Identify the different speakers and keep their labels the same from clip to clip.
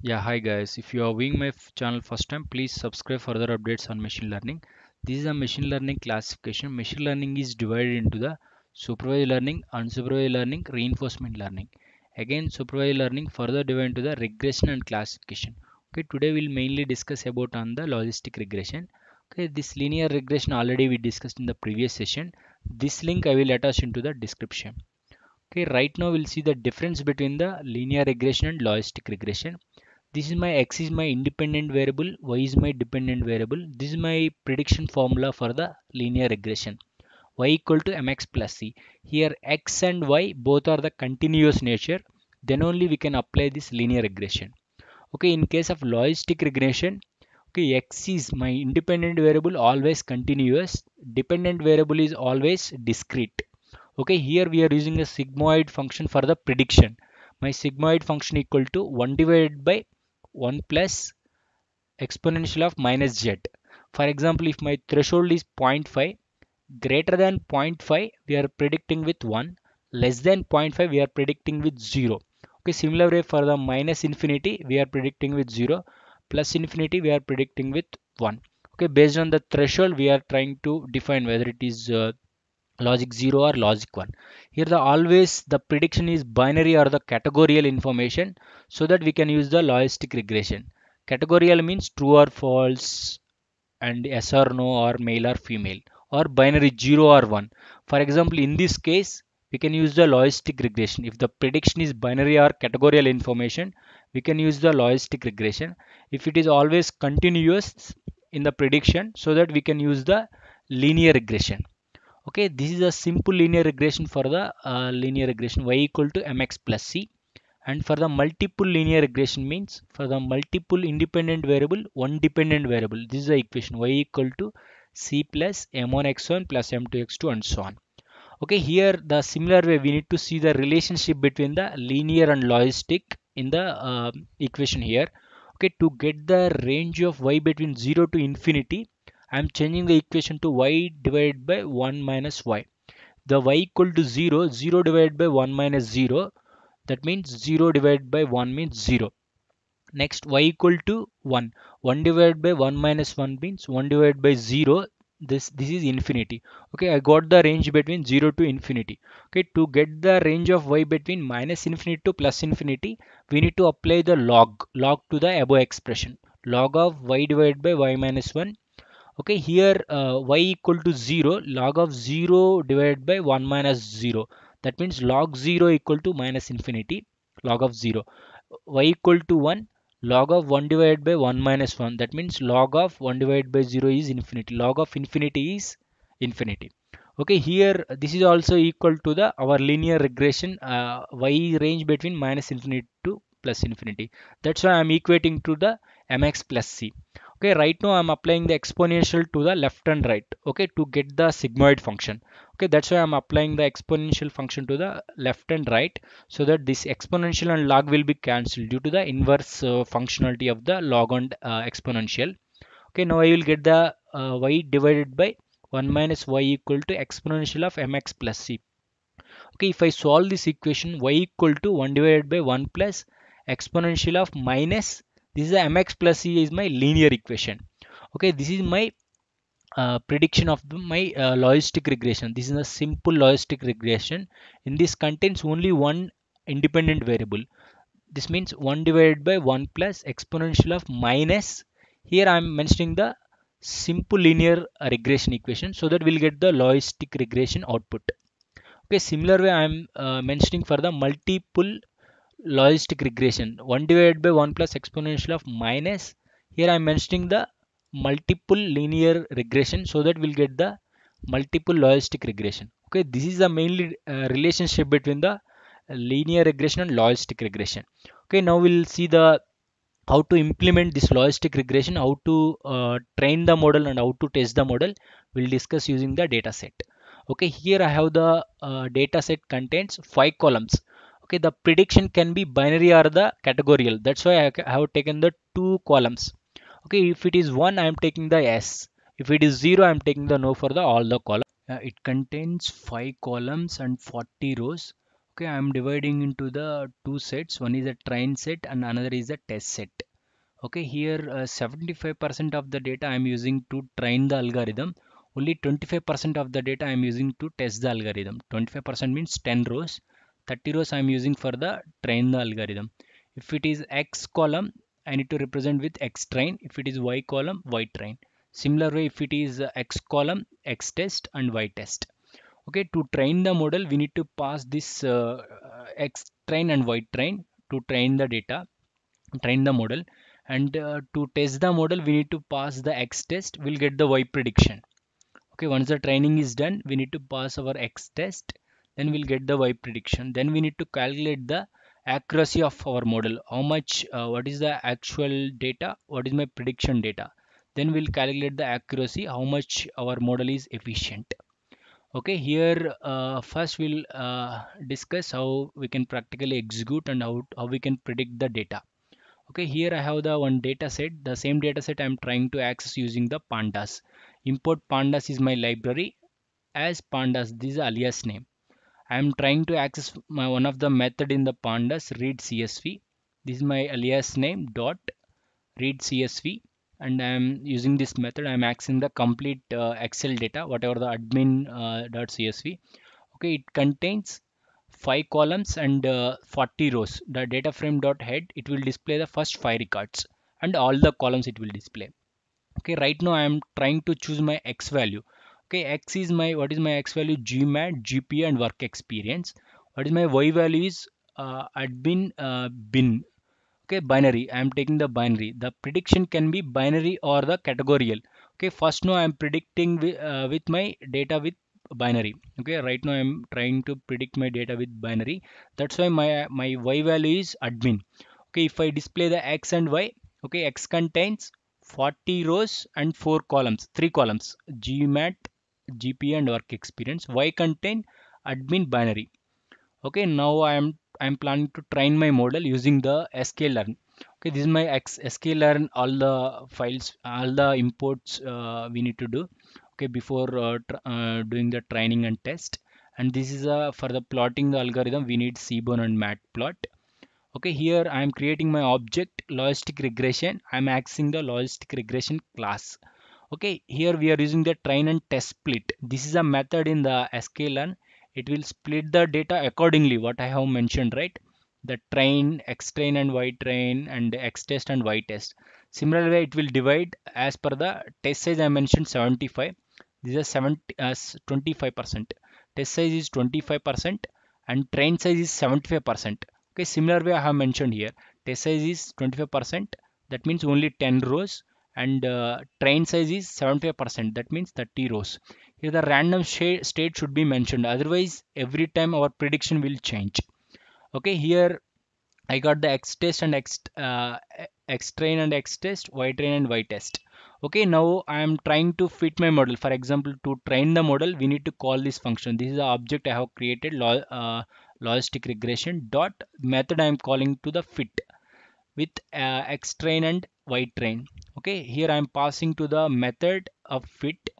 Speaker 1: Yeah, hi guys. If you are viewing my channel first time, please subscribe for further updates on machine learning. This is a machine learning classification. Machine learning is divided into the supervised learning, unsupervised learning, reinforcement learning. Again, supervised learning further divided into the regression and classification. Okay, today we'll mainly discuss about on the logistic regression. Okay, this linear regression already we discussed in the previous session. This link I will attach into the description. Okay, right now we'll see the difference between the linear regression and logistic regression this is my x is my independent variable y is my dependent variable. This is my prediction formula for the linear regression. Y equal to mx plus c. Here x and y both are the continuous nature. Then only we can apply this linear regression. Okay in case of logistic regression okay x is my independent variable always continuous. Dependent variable is always discrete. Okay here we are using a sigmoid function for the prediction. My sigmoid function equal to 1 divided by 1 plus exponential of minus z. For example, if my threshold is 0.5, greater than 0.5, we are predicting with 1, less than 0.5, we are predicting with 0. Okay, similar way for the minus infinity, we are predicting with 0, plus infinity, we are predicting with 1. Okay, based on the threshold, we are trying to define whether it is uh, logic 0 or logic 1 here the always the prediction is binary or the categorical information so that we can use the logistic regression. Categorical means true or false and yes or no or male or female or binary 0 or 1 for example in this case we can use the logistic regression. If the prediction is binary or categorical information we can use the logistic regression. If it is always continuous in the prediction so that we can use the linear regression okay this is a simple linear regression for the uh, linear regression. Y equal to mx plus c. And for the multiple linear regression means for the multiple independent variable one dependent variable. This is the equation. Y equal to c plus m1 x1 plus m2 x2 and so on. Okay here the similar way we need to see the relationship between the linear and logistic in the uh, equation here. Okay to get the range of y between 0 to infinity I am changing the equation to y divided by 1 minus y. The y equal to 0, 0 divided by 1 minus 0. That means 0 divided by 1 means 0. Next y equal to 1. 1 divided by 1 minus 1 means 1 divided by 0. This, this is infinity. Okay, I got the range between 0 to infinity. Okay, to get the range of y between minus infinity to plus infinity, we need to apply the log, log to the above expression. Log of y divided by y minus 1 okay here uh, y equal to 0 log of 0 divided by 1 minus 0 that means log 0 equal to minus infinity log of 0 y equal to 1 log of 1 divided by 1 minus 1 that means log of 1 divided by 0 is infinity. Log of infinity is infinity. Okay here this is also equal to the our linear regression uh, y range between minus infinity to plus infinity. That's why i'm equating to the mx plus c okay right now i'm applying the exponential to the left and right okay to get the sigmoid function. Okay that's why i'm applying the exponential function to the left and right so that this exponential and log will be cancelled due to the inverse uh, functionality of the log and uh, exponential. Okay now i will get the uh, y divided by 1 minus y equal to exponential of mx plus c. Okay if i solve this equation y equal to 1 divided by 1 plus exponential of minus this is mx plus c is my linear equation. Okay this is my uh, prediction of the, my uh, logistic regression. This is a simple logistic regression. In this contains only one independent variable. This means 1 divided by 1 plus exponential of minus here i am mentioning the simple linear uh, regression equation so that we'll get the logistic regression output. Okay similar way i am uh, mentioning for the multiple logistic regression. 1 divided by 1 plus exponential of minus. Here i'm mentioning the multiple linear regression so that we'll get the multiple logistic regression. Okay this is the mainly uh, relationship between the linear regression and logistic regression. Okay now we'll see the how to implement this logistic regression how to uh, train the model and how to test the model. We'll discuss using the data set. Okay here i have the uh, data set contains five columns okay the prediction can be binary or the categorical that's why i have taken the two columns. Okay if it is 1 i am taking the yes if it is 0 i am taking the no for the all the columns uh, it contains 5 columns and 40 rows. Okay i'm dividing into the two sets. One is a train set and another is a test set. Okay here 75% uh, of the data i'm using to train the algorithm. Only 25% of the data i'm using to test the algorithm. 25% means 10 rows 30 rows i'm using for the train the algorithm. If it is x column i need to represent with x train. If it is y column y train. Similar way if it is uh, x column x test and y test. Okay to train the model we need to pass this uh, x train and y train to train the data train the model. And uh, to test the model we need to pass the x test. We'll get the y prediction. Okay once the training is done we need to pass our x test then we'll get the y prediction. Then we need to calculate the accuracy of our model. How much uh, what is the actual data? What is my prediction data? Then we'll calculate the accuracy how much our model is efficient. Okay here uh, first we'll uh, discuss how we can practically execute and how, how we can predict the data. Okay here i have the one data set the same data set i'm trying to access using the pandas. Import pandas is my library as pandas this is alias name i'm trying to access my one of the method in the pandas read csv this is my alias name dot read csv and i'm using this method. I'm accessing the complete uh, excel data whatever the admin uh, dot csv okay it contains five columns and uh, 40 rows. The data frame dot head it will display the first five records and all the columns it will display. Okay right now i am trying to choose my x value okay x is my what is my x value? Gmat gpa and work experience. What is my y value is uh, admin uh, bin. Okay binary. I am taking the binary. The prediction can be binary or the categorical okay first now i am predicting with, uh, with my data with binary. Okay right now i'm trying to predict my data with binary. That's why my my y value is admin. Okay if i display the x and y okay x contains 40 rows and 4 columns 3 columns. Gmat gp and work experience. Y contain admin binary. Okay now i am i'm planning to train my model using the sklearn okay this is my X, sklearn all the files all the imports uh, we need to do okay before uh, uh, doing the training and test. And this is uh, for the plotting the algorithm we need seaborn and matplot okay here i am creating my object logistic regression. I'm accessing the logistic regression class okay here we are using the train and test split. This is a method in the sklearn it will split the data accordingly what i have mentioned right? The train x train and y train and x test and y test. Similarly it will divide as per the test size i mentioned 75 this is 70 uh, as 25 percent. Test size is 25 percent and train size is 75 percent. Okay similar way i have mentioned here. Test size is 25 percent. That means only 10 rows and uh, train size is 75 percent. That means 30 rows. Here the random state should be mentioned. Otherwise every time our prediction will change. Okay here i got the x test and x uh, x train and x test y train and y test. Okay now i am trying to fit my model. For example to train the model we need to call this function. This is the object i have created uh, logistic regression dot method i am calling to the fit with uh, x train and y train. Okay here i am passing to the method of fit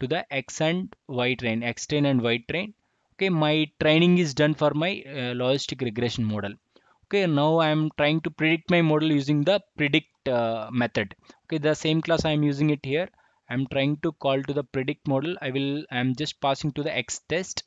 Speaker 1: to the x and y train x train and y train. Okay my training is done for my uh, logistic regression model. Okay now i am trying to predict my model using the predict uh, method. Okay the same class i am using it here. I'm trying to call to the predict model. I will i'm just passing to the x test.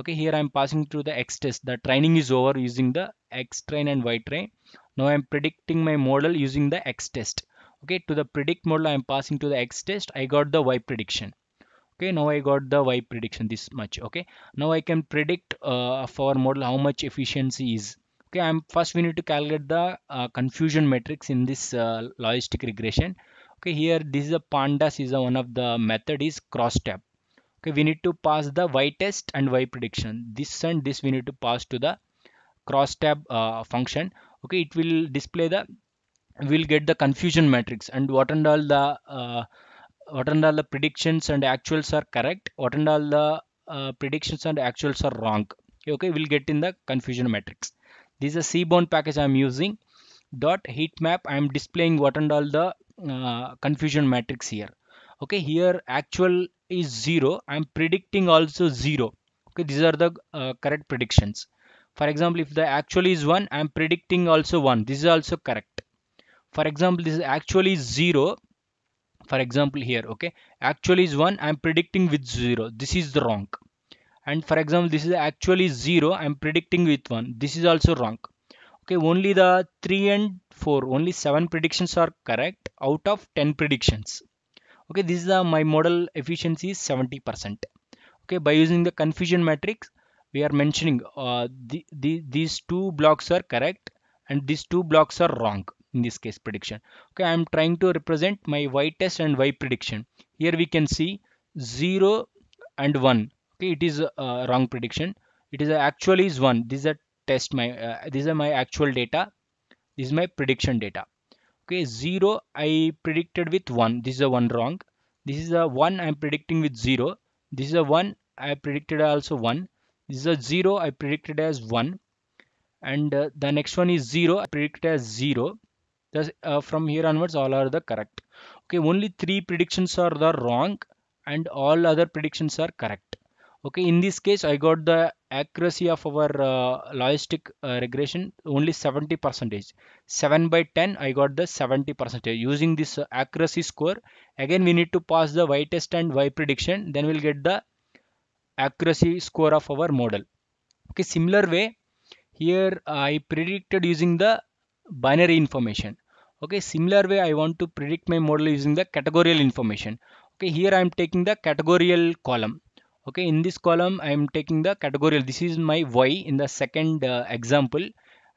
Speaker 1: Okay here i'm passing to the x test. The training is over using the x train and y train now i'm predicting my model using the x test okay to the predict model i'm passing to the x test i got the y prediction. Okay now i got the y prediction this much. Okay now i can predict uh, for model how much efficiency is. Okay i'm first we need to calculate the uh, confusion matrix in this uh, logistic regression. Okay here this is a pandas is a, one of the method is crosstab okay we need to pass the y test and y prediction. This and this we need to pass to the crosstab uh, function. Okay it will display the we'll get the confusion matrix. And what and all the uh, what and all the predictions and actuals are correct what and all the uh, predictions and actuals are wrong. Okay we'll get in the confusion matrix. This is a seaborn package i'm using. Dot heat map i'm displaying what and all the uh, confusion matrix here. Okay here actual is zero. I'm predicting also zero. Okay these are the uh, correct predictions for example if the actual is 1 i'm predicting also 1 this is also correct. For example this is actually 0 for example here okay? Actually is 1 i'm predicting with 0 this is wrong. And for example this is actually 0 i'm predicting with 1 this is also wrong. Okay only the 3 and 4 only 7 predictions are correct out of 10 predictions. Okay this is the, my model efficiency is 70 percent. Okay by using the confusion matrix we are mentioning uh, the, the, these two blocks are correct and these two blocks are wrong in this case prediction. Okay i'm trying to represent my y test and y prediction. Here we can see 0 and 1 okay it is a wrong prediction. It is actually is 1 this is a test my uh, these are my actual data. This is my prediction data. Okay 0 i predicted with 1 this is a 1 wrong. This is a 1 i'm predicting with 0 this is a 1 i predicted also 1 is a 0 i predicted as 1 and uh, the next one is 0 I predicted as 0 Thus, uh, from here onwards all are the correct. Okay only three predictions are the wrong and all other predictions are correct. Okay in this case i got the accuracy of our uh, logistic uh, regression only 70 percentage. 7 by 10 i got the 70 percentage. Using this uh, accuracy score again we need to pass the y test and y prediction. Then we'll get the accuracy score of our model. Okay similar way here i predicted using the binary information. Okay similar way i want to predict my model using the categorical information. Okay here i am taking the categorical column. Okay in this column i am taking the categorical this is my y in the second uh, example.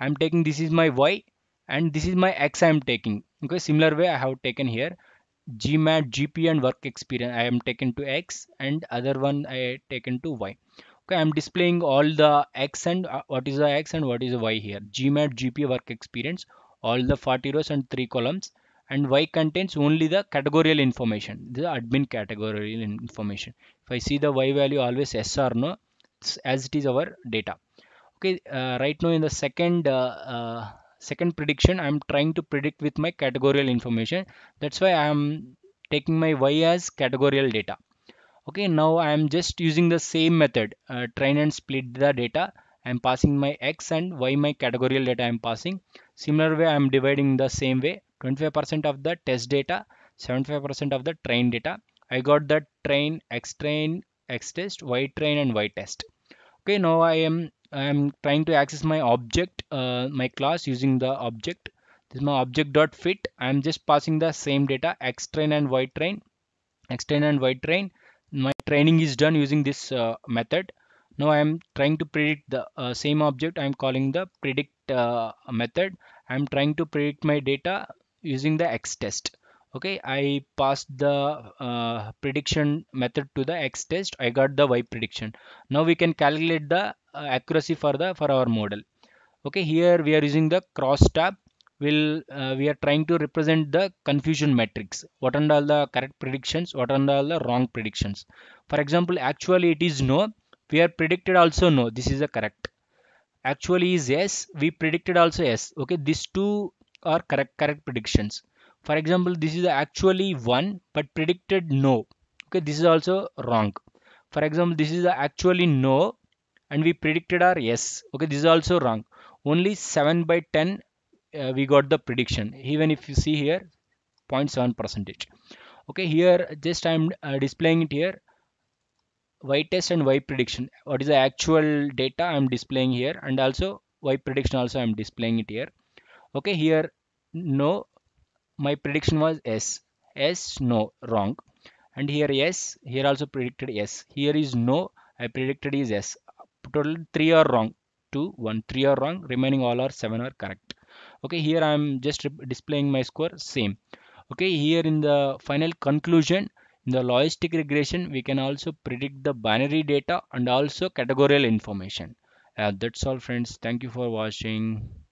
Speaker 1: I am taking this is my y and this is my x i am taking. Okay similar way i have taken here gmat gp and work experience. I am taken to x and other one i taken to y. Okay i'm displaying all the x and uh, what is the x and what is the y here? Gmat gp work experience all the 40 rows and 3 columns. And y contains only the categorical information the admin categorical information. If i see the y value always yes or no? As it is our data. Okay uh, right now in the second uh, uh, second prediction i'm trying to predict with my categorical information that's why i am taking my y as categorical data okay now i am just using the same method uh, train and split the data i'm passing my x and y my categorical data i'm passing Similar way, I am dividing the same way. 25% of the test data, 75% of the train data. I got the train, x train, x test, y train and y test. Okay, now I am I am trying to access my object, uh, my class using the object. This is my object dot fit. I am just passing the same data x train and y train, x train and y train. My training is done using this uh, method. Now i am trying to predict the uh, same object. I am calling the predict uh, method. I am trying to predict my data using the x test okay i passed the uh, prediction method to the x test i got the y prediction. Now we can calculate the accuracy for the for our model. Okay here we are using the cross tab. Will uh, we are trying to represent the confusion matrix. What are all the correct predictions? What are all the wrong predictions? For example actually it is no. We are predicted also no. This is a correct. Actually is yes. We predicted also yes. Okay these two are correct correct predictions. For example this is actually one but predicted no. Okay this is also wrong. For example this is actually no and we predicted our yes. Okay this is also wrong. Only 7 by 10 uh, we got the prediction. Even if you see here 0.7 percentage. Okay here just i'm uh, displaying it here. Y test and y prediction. What is the actual data i'm displaying here? And also y prediction also i'm displaying it here. Okay here no. My prediction was s s no. Wrong. And here yes. Here also predicted yes. Here is no. I predicted is yes total three are wrong two one three are wrong remaining all are seven are correct okay here i'm just displaying my score same okay here in the final conclusion in the logistic regression, we can also predict the binary data and also categorical information. Uh, that's all friends. Thank you for watching.